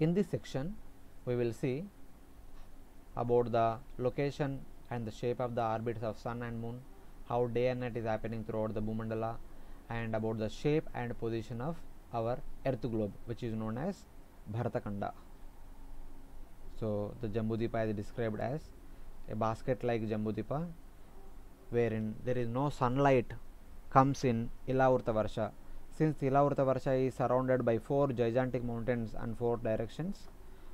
In this section, we will see about the location and the shape of the orbits of sun and moon, how day and night is happening throughout the Bhumandala, and about the shape and position of our earth globe, which is known as Bharatakanda. So, the Jambudvipa is described as a basket like Jambudvipa wherein there is no sunlight comes in Ilavrta Varsha. Since Ilavrta Varsha is surrounded by four gigantic mountains and four directions,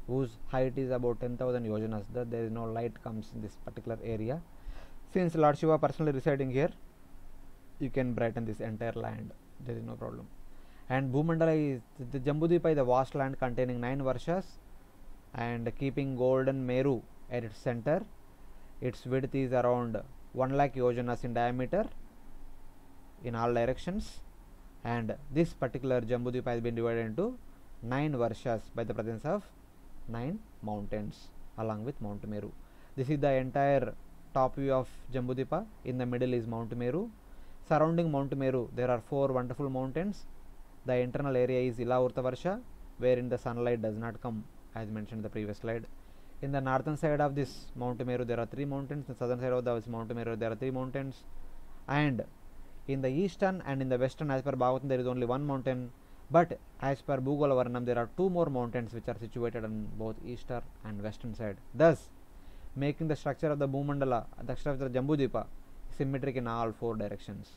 whose height is about 10,000 yojanas, that there is no light comes in this particular area. Since Lord Shiva personally residing here, you can brighten this entire land. There is no problem. And Bhumandala is the Jambudvipa is vast land containing nine varshas and keeping golden Meru at its center. Its width is around 1 lakh yojanas in diameter in all directions and this particular Jambudvipa has been divided into 9 varshas by the presence of 9 mountains along with Mount Meru. This is the entire top view of Jambudvipa. In the middle is Mount Meru. Surrounding Mount Meru there are 4 wonderful mountains. The internal area is Ilavrta Varsha wherein the sunlight does not come as mentioned in the previous slide. In the northern side of this Mount Meru there are 3 mountains. In the southern side of this Mount Meru there are 3 mountains. And in the eastern and in the western as per Bhagavatam there is only one mountain. But as per Bhugola Varnam there are two more mountains which are situated on both eastern and western side. Thus making the structure of the Bhumandala the structure of Jambudvipa symmetric in all four directions.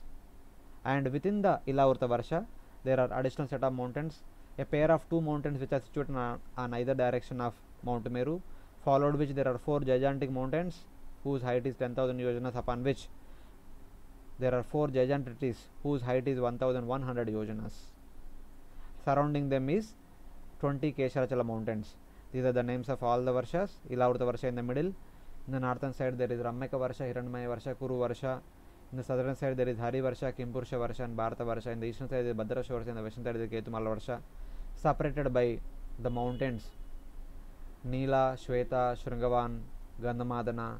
And within the Ilavrta Varsha there are additional set of mountains. A pair of two mountains which are situated on, on either direction of Mount Meru followed which there are four gigantic mountains whose height is 10,000 yojanas upon which there are four gigantic trees whose height is 1100 yojanas. Surrounding them is 20 Kesharachala mountains. These are the names of all the Varshas. Ilavrta Varsha in the middle. In the northern side there is Ramyaka Varsha, Hiranmaya Varsha, Kuru Varsha. In the southern side there is Hari Varsha, Kimpurusha Varsha and Bharata Varsha. In the eastern side there is Bhadrashva Varsha. In the western side there is Ketumala Varsha. Separated by the mountains Neela, Shweta, Shringavan, Gandhamadana,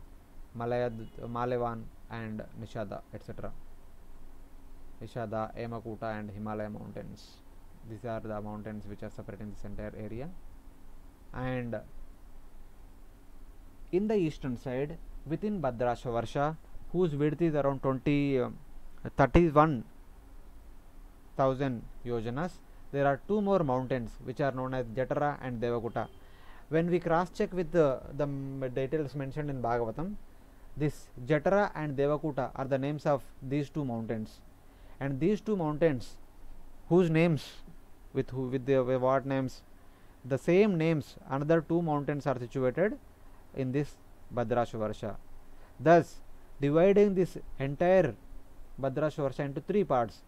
Malayad, Malyavan and Nishada etc. Nishada, Hemakuta and Himalaya mountains. These are the mountains which are separating this entire area. And in the eastern side, within Bhadrashva Varsha, whose width is around 20, uh, 31,000 yojanas, there are two more mountains which are known as Jatara and Devakuta. When we cross check with the, the details mentioned in Bhagavatam, this Jatara and Devakuta are the names of these two mountains, and these two mountains, whose names, with who, with the with what names, the same names, another two mountains are situated in this Bhadrashva Varsha. Thus, dividing this entire Bhadrashva Varsha into three parts,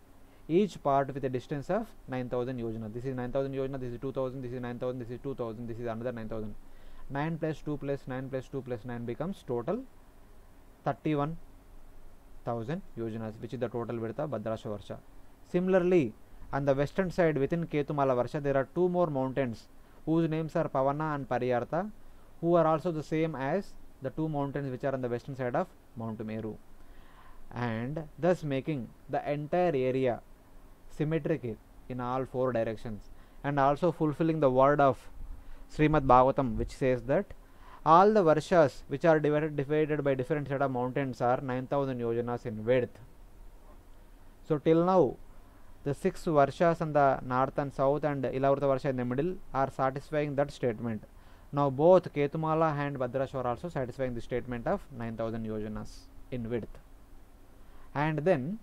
each part with a distance of 9000 yojana. This is 9000 yojana, this is 2000, this is 9000, this is 2000, this is another 9000. 9 plus 2 plus 9 plus 2 plus 9 becomes total 31,000 yojanas, which is the total width of Bhadrashva Varsha. Similarly, on the western side within Ketumala Varsha, there are two more mountains whose names are Pavana and Pariyatra, who are also the same as the two mountains which are on the western side of Mount Meru, and thus making the entire area symmetric in all four directions, and also fulfilling the word of Srimad Bhagavatam, which says that all the varshas which are divided divided by different set of mountains are 9000 yojanas in width. So till now the six varshas on the north and south and ilavrta varsha in the middle are satisfying that statement. Now both ketumala and bhadrashva are also satisfying the statement of 9000 yojanas in width. And then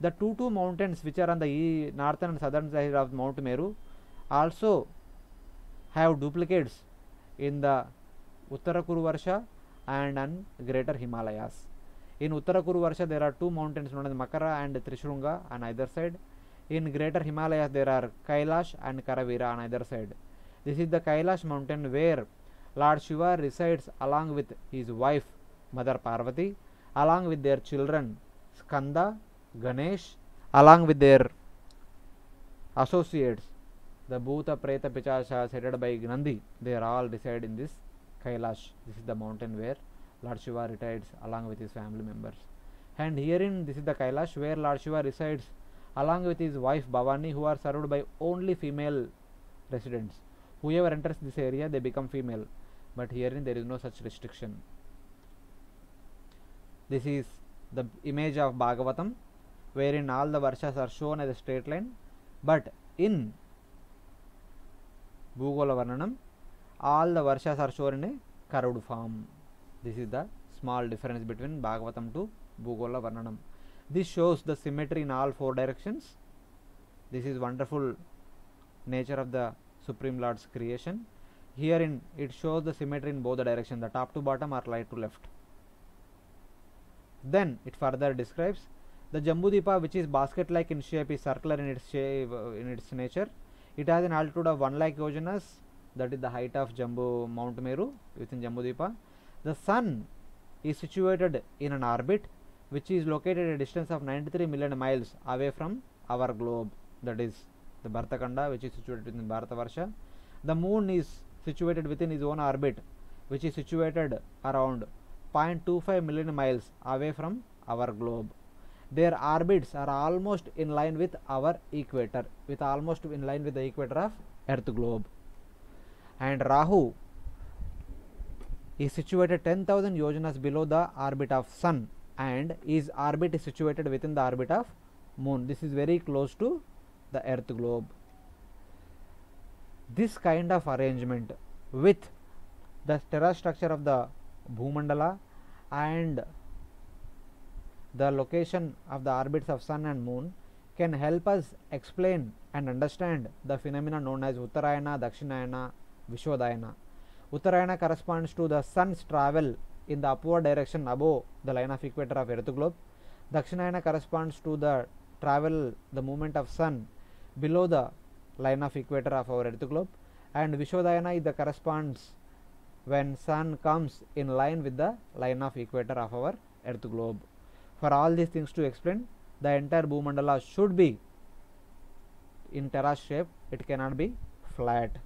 the two two mountains which are on the northern and southern side of mount meru also have duplicates in the Uttara Kuru Varsha and on Greater Himalayas. In Uttara Kuru Varsha there are two mountains known as Makara and Trishringa on either side. In Greater Himalayas there are Kailash and Karavira on either side. This is the Kailash mountain where Lord Shiva resides along with his wife Mother Parvati, along with their children Skanda, Ganesh, along with their associates the Bhuta, Preta, headed by Nandi, they are all reside in this Kailash. This is the mountain where Lord Shiva resides along with his family members. And herein, this is the Kailash where Lord Shiva resides along with his wife Bhavani, who are served by only female residents, whoever enters this area they become female but herein there is no such restriction this is the image of bhagavatam wherein all the varshas are shown as a straight line but in bhugola varnanam all the varshas are shown in a curved form. This is the small difference between bhagavatam to bhugola varnanam. This shows the symmetry in all four directions. This is wonderful nature of the supreme lord's creation. Here in it shows the symmetry in both the direction the top to bottom or right to left. Then it further describes the jambudipa which is basket like in shape is circular in its shape uh, in its nature. It has an altitude of 1 lakh yojanas that is the height of jambu mount meru within jambudipa the sun is situated in an orbit which is located at a distance of 93 million miles away from our globe that is the Bhartakanda which is situated within Bharatavarsha. The moon is situated within its own orbit which is situated around 0.25 million miles away from our globe. Their orbits are almost in line with our equator with almost in line with the equator of earth globe. And Rahu is situated 10,000 yojanas below the orbit of sun and his orbit is situated within the orbit of moon. This is very close to the earth globe. This kind of arrangement with the terra structure of the Bhumandala and the location of the orbits of sun and moon can help us explain and understand the phenomena known as Uttarayana, Dakshinayana, Vishodayana. Uttarayana corresponds to the sun's travel in the upward direction above the line of equator of earth globe. Dakshinayana corresponds to the travel, the movement of sun below the line of equator of our earth globe and Vishodayana is the corresponds when sun comes in line with the line of equator of our earth globe. For all these things to explain, the entire Bhumandala should be in terrace shape, it cannot be flat.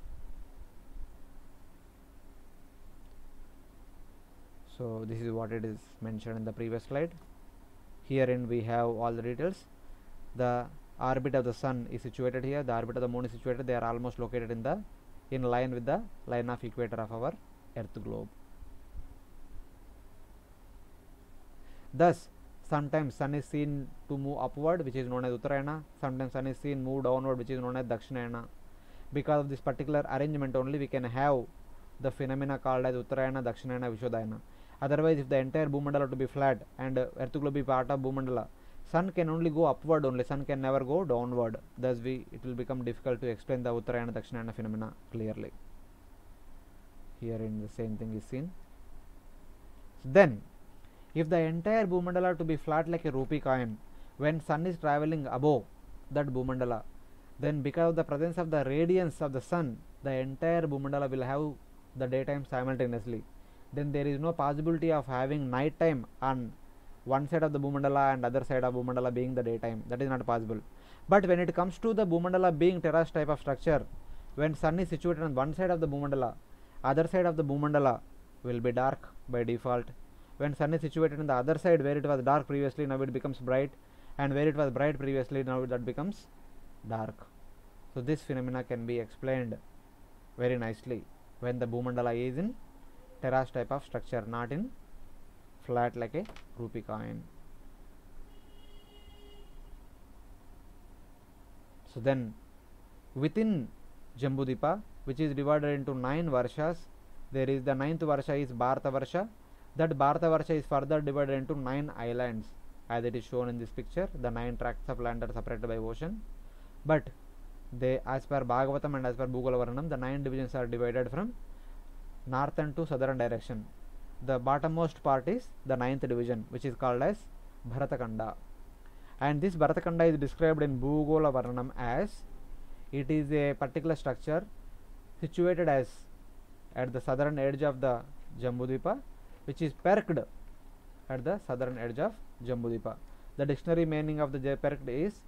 So, this is what it is mentioned in the previous slide. Herein we have all the details. The orbit of the sun is situated here, the orbit of the moon is situated, they are almost located in the in line with the line of equator of our earth globe. Thus, sometimes sun is seen to move upward which is known as Uttarayana, sometimes sun is seen move downward which is known as Dakshinayana. Because of this particular arrangement only we can have the phenomena called as Uttarayana, Dakshinayana, Vishodayana. Otherwise, if the entire Bhumandala to be flat and uh, earth globe be part of Bhumandala, sun can only go upward only, sun can never go downward. Thus, we it will become difficult to explain the Uttarayana, Dakshinayana phenomena clearly. Here in the same thing is seen. Then, if the entire Bhumandala to be flat like a rupee coin, when sun is traveling above that Bhumandala, then because of the presence of the radiance of the sun, the entire Bhumandala will have the daytime simultaneously. Then there is no possibility of having night time on one side of the Bhumandala and other side of Bhumandala being the daytime. That is not possible. But when it comes to the Bhumandala being terrace type of structure, when sun is situated on one side of the Bhumandala, other side of the Bhumandala will be dark by default. When sun is situated on the other side where it was dark previously, now it becomes bright, and where it was bright previously, now that becomes dark. So this phenomena can be explained very nicely when the Bhumandala is in terrace type of structure, not in flat like a rupee coin. So then within Jambudipa, which is divided into nine varshas, there is the ninth varsha is Bharata Varsha. That Bharata Varsha is further divided into nine islands, as it is shown in this picture. The nine tracts of land are separated by ocean, but they, as per Bhagavatam and as per Bhugola Varnam, the nine divisions are divided from northern to southern direction. The bottommost part is the ninth division, which is called as Bharatakanda. And this Bharatakanda is described in Bhugola Varnam as it is a particular structure situated as at the southern edge of the Jambudvipa, which is perked at the southern edge of Jambudvipa. The dictionary meaning of the perked is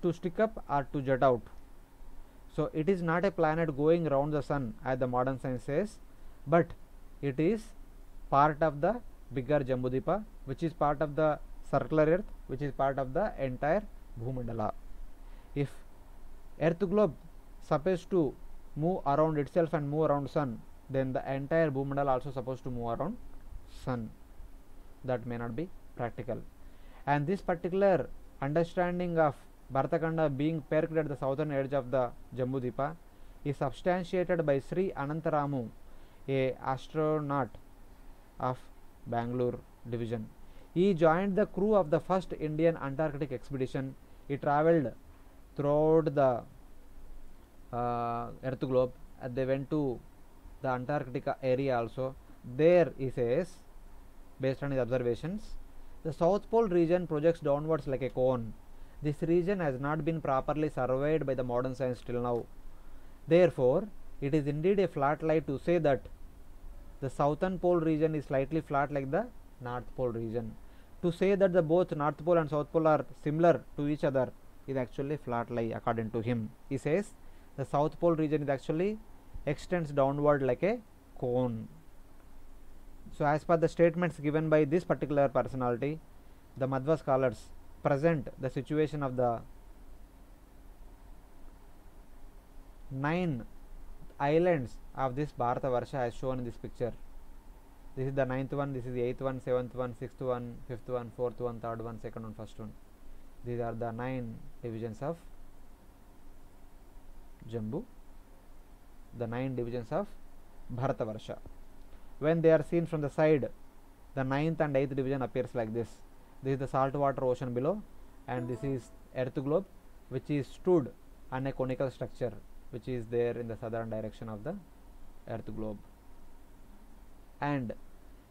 to stick up or to jut out. So it is not a planet going round the sun as the modern science says, but it is part of the bigger Jambudvipa, which is part of the circular earth, which is part of the entire Bhumandala. If earth globe supposed to move around itself and move around sun then the entire bhumandal also supposed to move around sun that may not be practical and this particular understanding of Bharatakanda being perked at the southern edge of the Jambudipa is substantiated by Sri Anantaramu, a astronaut of Bangalore division. He joined the crew of the first Indian Antarctic expedition. He traveled throughout the uh, Earth globe. And they went to the Antarctica area also. There he says, based on his observations, the South Pole region projects downwards like a cone. This region has not been properly surveyed by the modern science till now. Therefore, it is indeed a flat lie to say that the southern pole region is slightly flat like the north pole region. To say that the both north pole and south pole are similar to each other is actually flat lie according to him. He says the south pole region is actually extends downward like a cone. So, as per the statements given by this particular personality, the Madhva scholars present the situation of the nine islands of this Bharata Varsha as shown in this picture. This is the ninth one, this is the eighth one, seventh one, sixth one, fifth one, fourth one, third one, second one, first one. These are the nine divisions of Jambu, the nine divisions of Bharata Varsha. When they are seen from the side, the ninth and eighth division appears like this. This is the saltwater ocean below, and this is earth globe, which is stood on a conical structure, which is there in the southern direction of the earth globe. And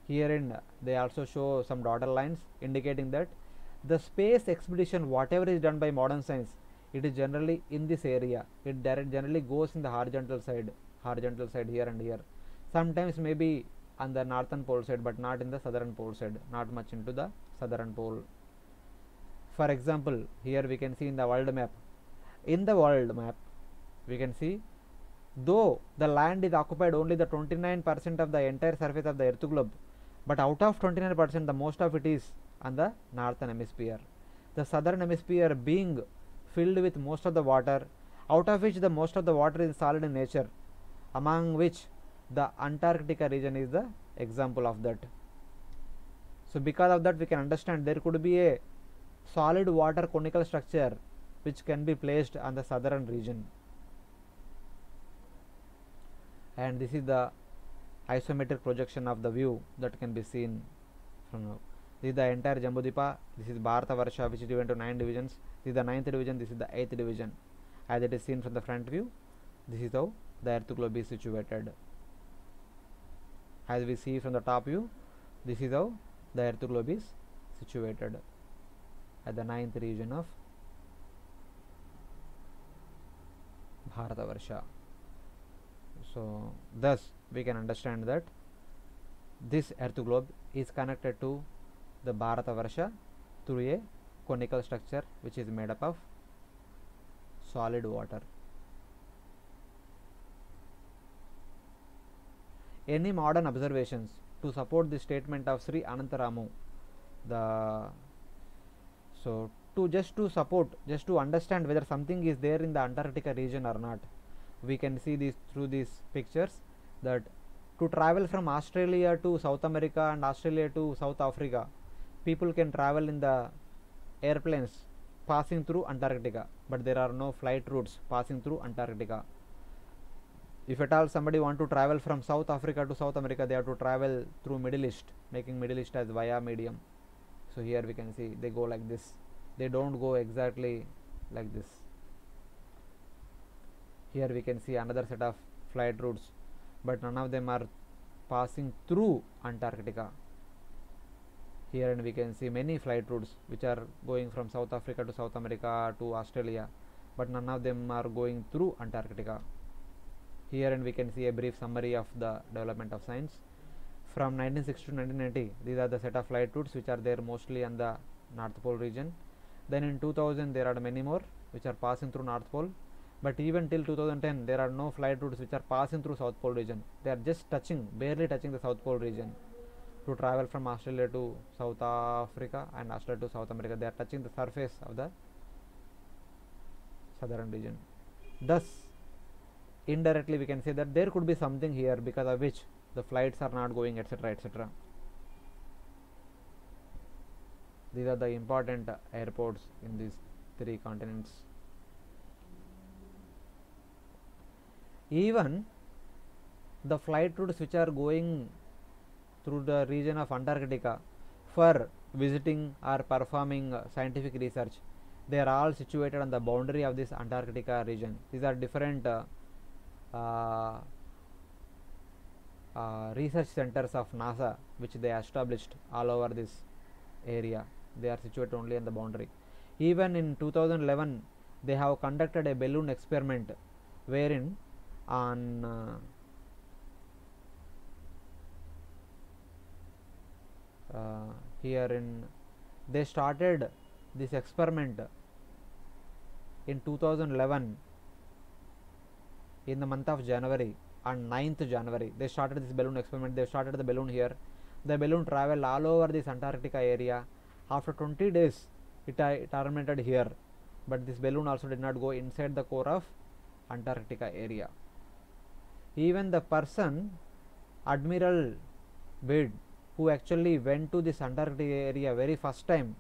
herein they also show some dotted lines indicating that the space expedition, whatever is done by modern science, it is generally in this area. It generally goes in the horizontal side, horizontal side here and here. Sometimes maybe on the northern pole side, but not in the southern pole side, not much into the southern pole. For example, here we can see in the world map. In the world map, we can see though the land is occupied only the 29% of the entire surface of the earth globe, but out of 29%, the most of it is on the northern hemisphere. The southern hemisphere being filled with most of the water, out of which the most of the water is solid in nature, among which the Antarctica region is the example of that. So, because of that, we can understand there could be a solid water conical structure which can be placed on the southern region. And this is the isometric projection of the view that can be seen from now. This is the entire Jambudipa. This is Bharata Varsha, which is divided into nine divisions. This is the ninth division. This is the eighth division. As it is seen from the front view, this is how the Earth globe is situated. As we see from the top view, this is how the Earth globe is situated at the ninth region of Bharata Varsha. So, thus we can understand that this Earth globe is connected to the Bharata Varsha through a conical structure which is made up of solid water. Any modern observations to support the statement of Sri Anantaramu, the so to just to support, just to understand whether something is there in the Antarctica region or not, we can see this through these pictures that to travel from Australia to South America and Australia to South Africa, people can travel in the airplanes passing through Antarctica, but there are no flight routes passing through Antarctica. If at all somebody want to travel from South Africa to South America, they have to travel through Middle East, making Middle East as via medium. So here we can see they go like this. They don't go exactly like this. Here we can see another set of flight routes, but none of them are passing through Antarctica. Here and we can see many flight routes which are going from South Africa to South America to Australia, but none of them are going through Antarctica. Here and we can see a brief summary of the development of science. From 1960 to 1990, these are the set of flight routes which are there mostly on the North Pole region. Then in 2000, there are many more which are passing through North Pole. But even till 2010, there are no flight routes which are passing through South Pole region. They are just touching, barely touching the South Pole region. To travel from Australia to South Africa and Australia to South America, they are touching the surface of the southern region. Thus, indirectly we can say that there could be something here because of which the flights are not going etc etc these are the important airports in these three continents even the flight routes which are going through the region of antarctica for visiting or performing scientific research they are all situated on the boundary of this antarctica region. These are different uh, uh, uh, research centers of nasa which they established all over this area. They are situated only on the boundary. Even in 2011 they have conducted a balloon experiment wherein on uh, uh, here in they started this experiment in 2011 in the month of January on 9th January. They started this balloon experiment. They started the balloon here. The balloon traveled all over this Antarctica area. After 20 days it, uh, it terminated here. But this balloon also did not go inside the core of Antarctica area even the person Admiral Byrd who actually went to this Antarctic area very first time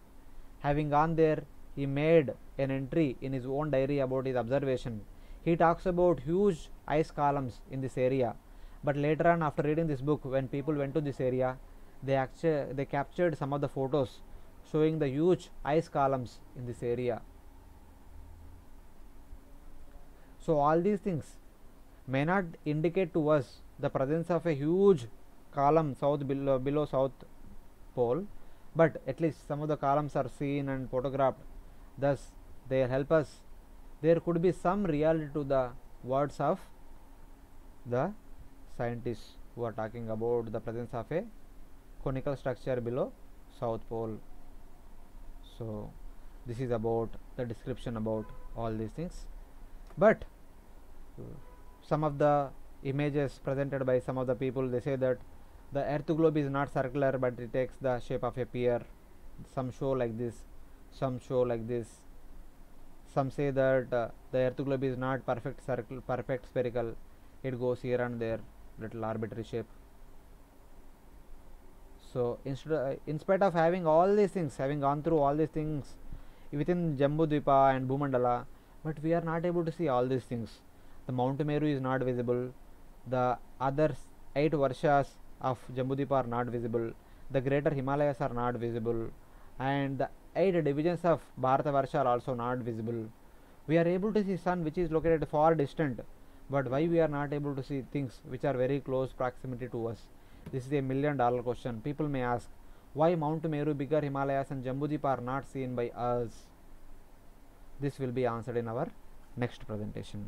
having gone there he made an entry in his own diary about his observation. He talks about huge ice columns in this area. But later on after reading this book when people went to this area they actually they captured some of the photos showing the huge ice columns in this area. So all these things may not indicate to us the presence of a huge column south below, below south pole but at least some of the columns are seen and photographed. Thus they help us. There could be some reality to the words of the scientists who are talking about the presence of a conical structure below south pole. So this is about the description about all these things. But uh, some of the images presented by some of the people they say that the earth globe is not circular but it takes the shape of a pear some show like this some show like this. Some say that uh, the earth globe is not perfect circle perfect spherical. It goes here and there little arbitrary shape. So instead uh, in spite of having all these things having gone through all these things within Jambudvipa and bhumandala but we are not able to see all these things the mount meru is not visible the other eight varshas of Jambudvipa are not visible. The greater Himalayas are not visible, and the eight divisions of Bharatavarsha are also not visible. We are able to see sun which is located far distant, but why we are not able to see things which are very close proximity to us? This is a million dollar question. People may ask, why Mount Meru, bigger Himalayas, and Jambudvipa are not seen by us? This will be answered in our next presentation.